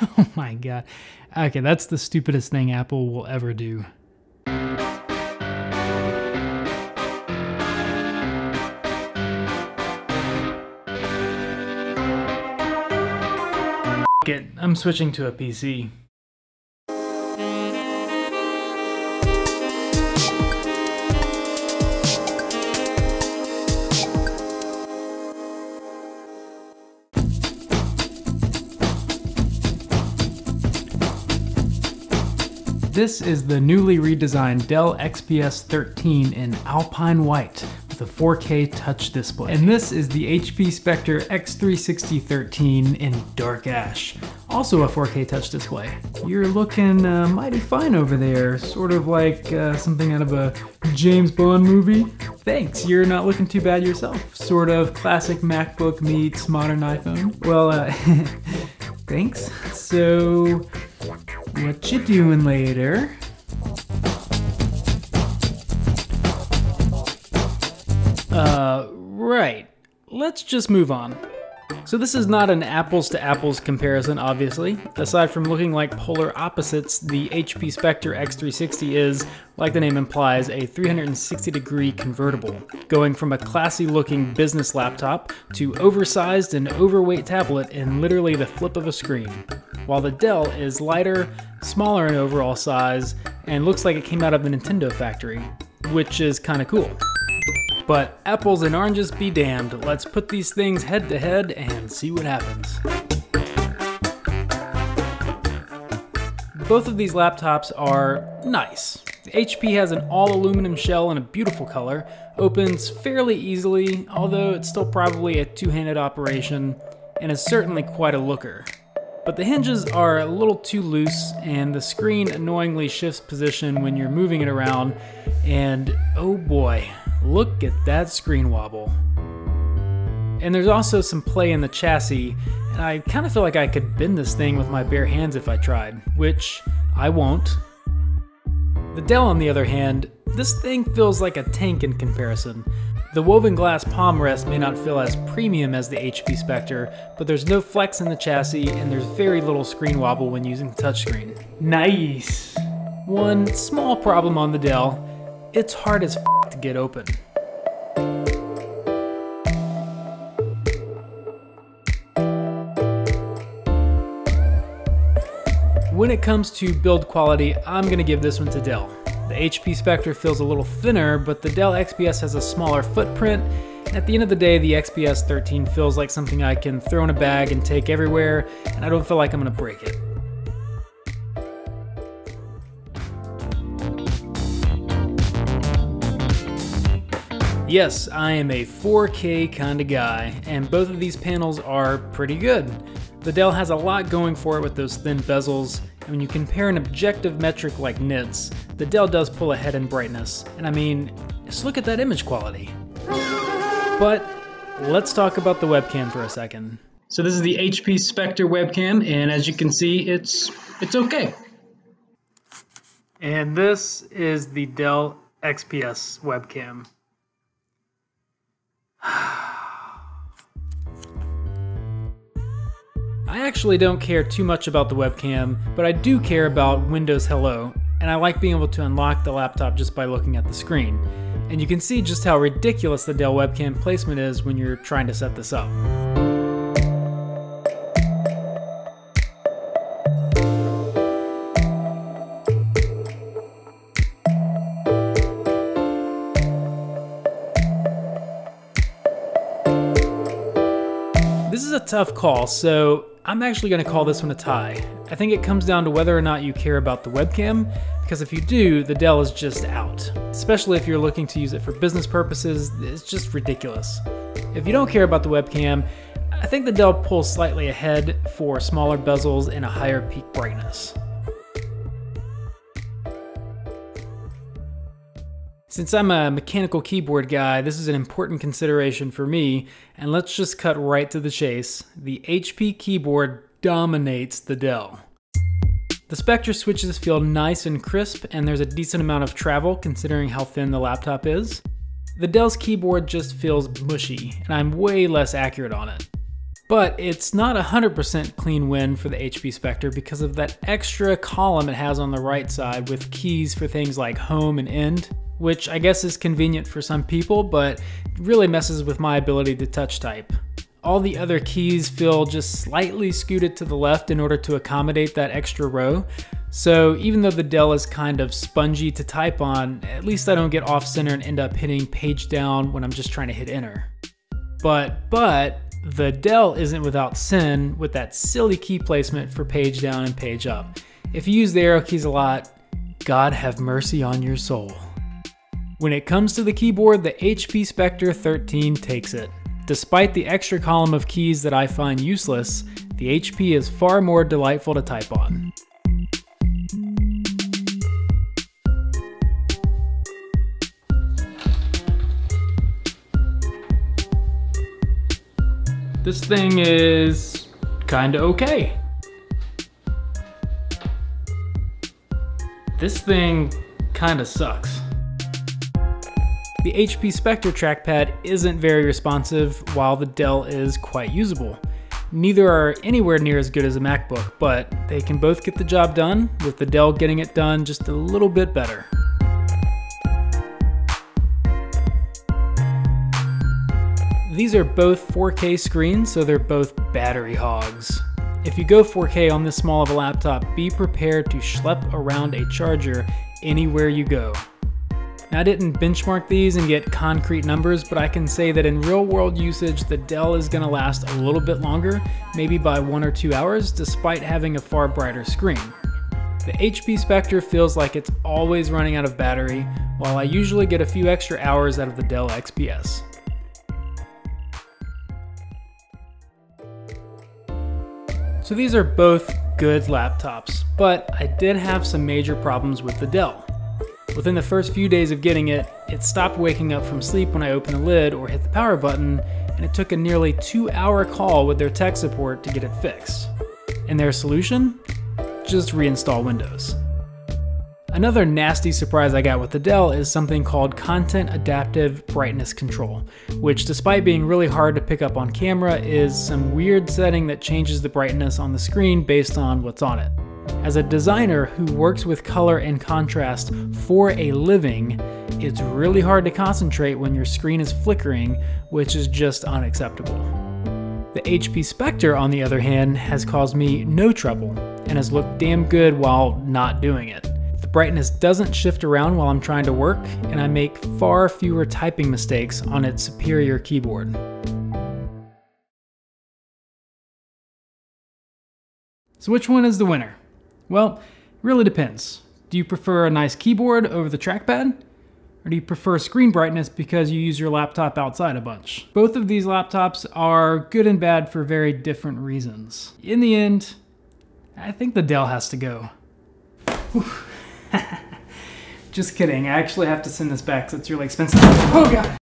Oh my god. Okay, that's the stupidest thing Apple will ever do. it, I'm switching to a PC. This is the newly redesigned Dell XPS 13 in Alpine White with a 4K touch display. And this is the HP Spectre X360 13 in Dark Ash, also a 4K touch display. You're looking uh, mighty fine over there, sort of like uh, something out of a James Bond movie. Thanks, you're not looking too bad yourself. Sort of classic MacBook meets modern iPhone. Well, uh, thanks. So, what you doing later? Uh, right. Let's just move on. So this is not an apples to apples comparison, obviously. Aside from looking like polar opposites, the HP Spectre X360 is, like the name implies, a 360 degree convertible, going from a classy looking business laptop to oversized and overweight tablet in literally the flip of a screen. While the Dell is lighter, smaller in overall size, and looks like it came out of the Nintendo factory, which is kinda cool. But apples and oranges be damned. Let's put these things head to head and see what happens. Both of these laptops are nice. The HP has an all aluminum shell in a beautiful color, opens fairly easily, although it's still probably a two-handed operation, and is certainly quite a looker. But the hinges are a little too loose, and the screen annoyingly shifts position when you're moving it around, and oh boy, Look at that screen wobble. And there's also some play in the chassis, and I kind of feel like I could bend this thing with my bare hands if I tried, which I won't. The Dell, on the other hand, this thing feels like a tank in comparison. The woven glass palm rest may not feel as premium as the HP Spectre, but there's no flex in the chassis and there's very little screen wobble when using the touchscreen. Nice! One small problem on the Dell, it's hard as to get open. When it comes to build quality, I'm gonna give this one to Dell. The HP Spectre feels a little thinner, but the Dell XPS has a smaller footprint. At the end of the day, the XPS 13 feels like something I can throw in a bag and take everywhere, and I don't feel like I'm gonna break it. Yes, I am a 4K kinda guy, and both of these panels are pretty good. The Dell has a lot going for it with those thin bezels, and when you compare an objective metric like nits, the Dell does pull ahead in brightness. And I mean, just look at that image quality. But let's talk about the webcam for a second. So this is the HP Spectre webcam, and as you can see, it's it's okay. And this is the Dell XPS webcam. I actually don't care too much about the webcam, but I do care about Windows Hello, and I like being able to unlock the laptop just by looking at the screen. And you can see just how ridiculous the Dell webcam placement is when you're trying to set this up. Tough call, so I'm actually going to call this one a tie. I think it comes down to whether or not you care about the webcam, because if you do, the Dell is just out. Especially if you're looking to use it for business purposes, it's just ridiculous. If you don't care about the webcam, I think the Dell pulls slightly ahead for smaller bezels and a higher peak brightness. Since I'm a mechanical keyboard guy, this is an important consideration for me, and let's just cut right to the chase. The HP keyboard dominates the Dell. The Spectre switches feel nice and crisp, and there's a decent amount of travel considering how thin the laptop is. The Dell's keyboard just feels mushy, and I'm way less accurate on it. But it's not a 100% clean win for the HP Spectre because of that extra column it has on the right side with keys for things like home and end, which I guess is convenient for some people, but really messes with my ability to touch type. All the other keys feel just slightly scooted to the left in order to accommodate that extra row. So even though the Dell is kind of spongy to type on, at least I don't get off center and end up hitting page down when I'm just trying to hit enter. But, but, the Dell isn't without sin with that silly key placement for page down and page up. If you use the arrow keys a lot, God have mercy on your soul. When it comes to the keyboard, the HP Spectre 13 takes it. Despite the extra column of keys that I find useless, the HP is far more delightful to type on. This thing is kinda okay. This thing kinda sucks. The HP Spectre trackpad isn't very responsive, while the Dell is quite usable. Neither are anywhere near as good as a MacBook, but they can both get the job done, with the Dell getting it done just a little bit better. These are both 4K screens, so they're both battery hogs. If you go 4K on this small of a laptop, be prepared to schlep around a charger anywhere you go. Now I didn't benchmark these and get concrete numbers, but I can say that in real world usage, the Dell is gonna last a little bit longer, maybe by one or two hours, despite having a far brighter screen. The HP Spectre feels like it's always running out of battery, while I usually get a few extra hours out of the Dell XPS. So these are both good laptops, but I did have some major problems with the Dell. Within the first few days of getting it, it stopped waking up from sleep when I opened the lid or hit the power button, and it took a nearly two hour call with their tech support to get it fixed. And their solution? Just reinstall Windows. Another nasty surprise I got with the Dell is something called Content Adaptive Brightness Control, which despite being really hard to pick up on camera is some weird setting that changes the brightness on the screen based on what's on it. As a designer who works with color and contrast for a living, it's really hard to concentrate when your screen is flickering, which is just unacceptable. The HP Spectre, on the other hand, has caused me no trouble and has looked damn good while not doing it. The brightness doesn't shift around while I'm trying to work, and I make far fewer typing mistakes on its superior keyboard. So which one is the winner? Well, really depends. Do you prefer a nice keyboard over the trackpad? Or do you prefer screen brightness because you use your laptop outside a bunch? Both of these laptops are good and bad for very different reasons. In the end, I think the Dell has to go. Just kidding, I actually have to send this back because it's really expensive. Oh god!